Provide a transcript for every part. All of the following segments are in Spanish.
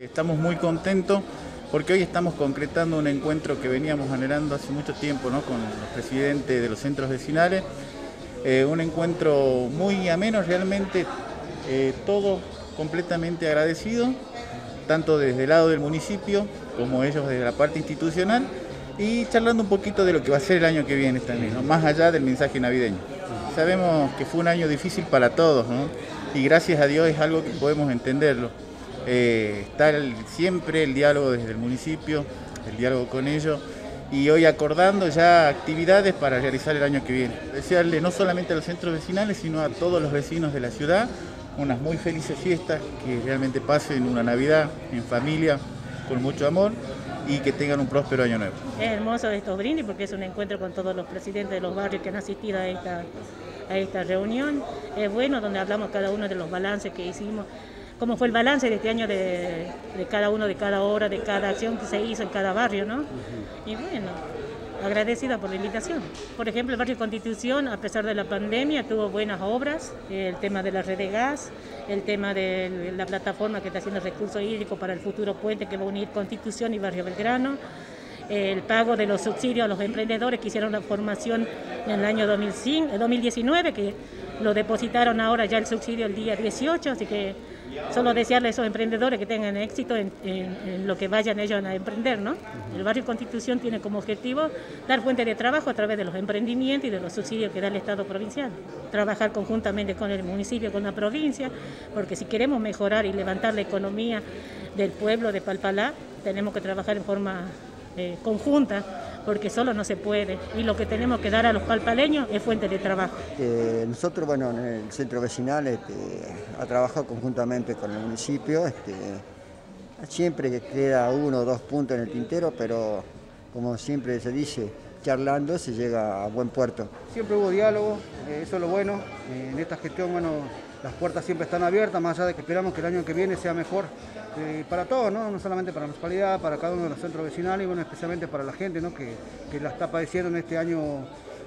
Estamos muy contentos porque hoy estamos concretando un encuentro que veníamos generando hace mucho tiempo ¿no? con los presidentes de los centros vecinales. Eh, un encuentro muy ameno, realmente eh, todo completamente agradecido, tanto desde el lado del municipio como ellos desde la parte institucional y charlando un poquito de lo que va a ser el año que viene también, más allá del mensaje navideño. Sabemos que fue un año difícil para todos ¿no? y gracias a Dios es algo que podemos entenderlo eh, está siempre el diálogo desde el municipio, el diálogo con ellos y hoy acordando ya actividades para realizar el año que viene. Desearle no solamente a los centros vecinales, sino a todos los vecinos de la ciudad unas muy felices fiestas, que realmente pasen una Navidad en familia con mucho amor y que tengan un próspero año nuevo. Es hermoso estos brindis porque es un encuentro con todos los presidentes de los barrios que han asistido a esta, a esta reunión. Es bueno donde hablamos cada uno de los balances que hicimos cómo fue el balance de este año de, cada uno, de cada hora, de cada acción que se hizo en cada barrio, ¿no? Y bueno, agradecida por la invitación. Por ejemplo, el barrio Constitución, a pesar de la pandemia, tuvo buenas obras, el tema de la red de gas, el tema de la plataforma que está haciendo recursos hídricos para el futuro puente que va a unir Constitución y Barrio Belgrano, el pago de los subsidios a los emprendedores que hicieron la formación en el año 2005, 2019, que lo depositaron ahora ya el subsidio el día 18, así que solo desearle a esos emprendedores que tengan éxito en, lo que vayan ellos a emprender, ¿no? El barrio Constitución tiene como objetivo dar fuente de trabajo a través de los emprendimientos y de los subsidios que da el Estado provincial. Trabajar conjuntamente con el municipio, con la provincia, porque si queremos mejorar y levantar la economía del pueblo de Palpalá, tenemos que trabajar en forma eh, conjunta porque solo no se puede. Y lo que tenemos que dar a los palpaleños es fuente de trabajo. Eh, nosotros, bueno, en el centro vecinal este, ha trabajado conjuntamente con el municipio. Este, siempre queda uno o dos puntos en el tintero, pero como siempre se dice, charlando se llega a buen puerto. Siempre hubo diálogo, eh, eso es lo bueno. en esta gestión, bueno, las puertas siempre están abiertas, más allá de que esperamos que el año que viene sea mejor eh, para todos, ¿no? no solamente para la municipalidad, para cada uno de los centros vecinales y bueno, especialmente para la gente ¿no? que, que la está padeciendo en este año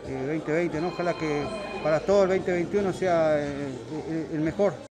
2020. Eh, ¿no? Ojalá que para todo el 2021 sea eh, el mejor.